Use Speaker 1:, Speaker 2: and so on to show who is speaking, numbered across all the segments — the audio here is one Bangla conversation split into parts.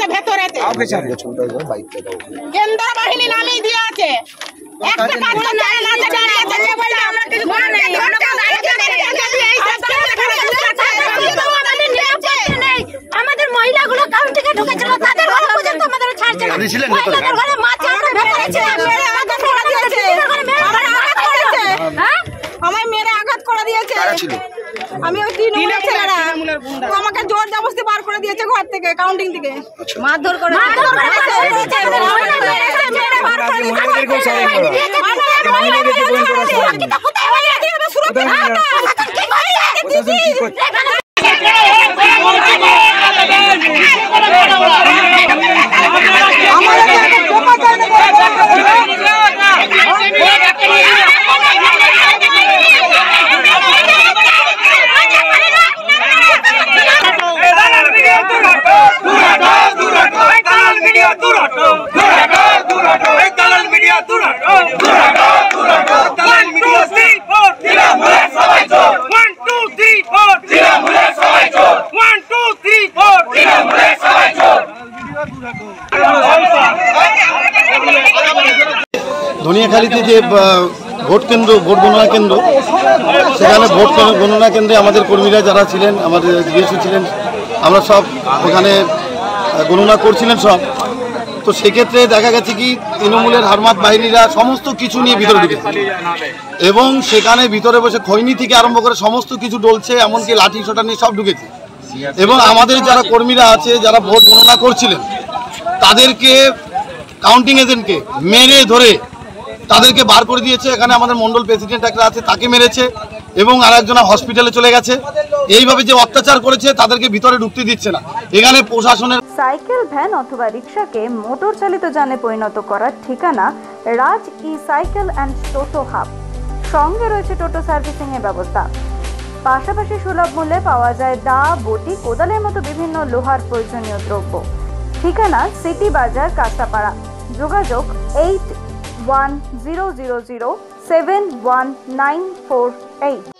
Speaker 1: আছে ভেতরেতে। কেন্দ্র বাহিনী নামিয়ে দিয়ে আছে। একটা কাজ তো জানে না যে দাঁড়িয়ে আছে, যে বলে আমরা কিছু
Speaker 2: আমাদের মহিলাগুলো কাউন্টিকে ঢুকেছিল তাদের ঘরে পর্যন্ত আমাদের ছাড়ছে না।
Speaker 3: আপনি
Speaker 2: ঘরে মাছ আমরা হ্যাঁ?
Speaker 4: আমার মেয়েরা আঘাত করে দিয়েছে। আমি ওই তৃণমূলের ছেলেরা ও আমাকে জোর জবরদস্তি বার করে দিয়েছে ঘর থেকে কাউন্টিং থেকে। মারধর করে।
Speaker 2: মারধর করে মহিলাদেরকে মেরে বার করে দিয়েছে।
Speaker 4: মহিলাদেরকে join করা সবাই।
Speaker 2: বাকিটা কোথায় হয়ে গেছে? সুরক্ষিত হাতে। কি করে? এখানে
Speaker 3: ধনিয়াখালীতে যে ভোট কেন্দ্র, ভোট গণনা কেন্দ্র, সেখানে ভোট গণনা কেন্দ্রে আমাদের কর্মীরা যারা ছিলেন, আমাদের ডিএসও ছিলেন, আমরা সব ওখানে গণনা করছিলেন সব। তো সেক্ষেত্রে দেখা গেছে কি, তৃণমূলের হারমাত বাহিনীরা সমস্ত কিছু নিয়ে ভিতরে ঢুকেছে এবং সেখানে ভিতরে বসে খৈনি থেকে আরম্ভ করে সমস্ত কিছু ডলছে, এমনকি লাঠি, সোটা নিয়ে সব ঢুকেছে। এবং আমাদের যারা কর্মীরা আছে, যারা ভোট গণনা করছিলেন, তাদেরকে কাউন্টিং এজেন্টকে মেরে ধরে তাদেরকে বার করে দিয়েছে। এখানে আমাদের মন্ডল প্রেসিডেন্ট একটা আছে, তাকে মেরেছে এবং আর একজনা হসপিটালে চলে গেছে। এইভাবে যে অত্যাচার করেছে, তাদেরকে ভিতরে ঢুকতে দিচ্ছে না। এখানে প্রশাসনের
Speaker 5: সাইকেল, ভ্যান অথবা রিক্সাকে মোটর চালিত যানে পরিণত করার ঠিকানা রাজ ই সাইকেল অ্যান্ড টোটো হাব। সঙ্গে রয়েছে টোটো সার্ভিসিং এর ব্যবস্থা। পাশাপাশি সুলভ মূল্যে পাওয়া যায় দা, বটি, কোদালের মতো বিভিন্ন লোহার প্রয়োজনীয় দ্রব্য। ঠিকানা সিটি বাজার, কাঁচাপাড়া। যোগাযোগ eight one zero zero zero seven one nine four eight.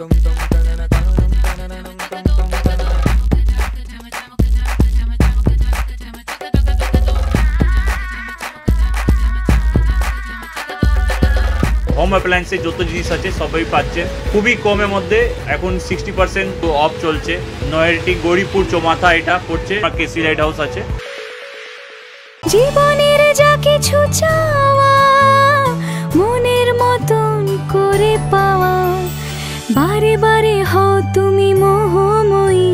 Speaker 6: home অ্যাপ্লায়েন্সে যত জিনিস আছে, সবই পাচ্ছে। খুবই কমের মধ্যে এখন সিক্সটি পার্সেন্ট অফ চলছে। নয়ারটি গৌরীপুর চৌমাথা এটা পড়ছে কেসি লাইট হাউস আছে।
Speaker 2: জীবনের যা কিছু চাওয়া, মনের মতন করে পাওয়া বারে বারে হও তুমি মোহময়ী,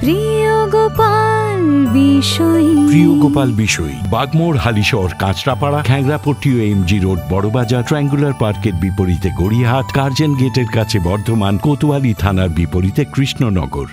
Speaker 2: Priyo Gopal Bishayi.
Speaker 7: Priyo Gopal Bishay Bagmore Halisahar, Kanchrapara Khangrapatti MG road, Barabazar, triangular পার্কের বিপরীতে গড়িয়াহাট, কার্জন গেটের কাছে বর্ধমান, কোতোয়ালি থানার বিপরীতে কৃষ্ণনগর।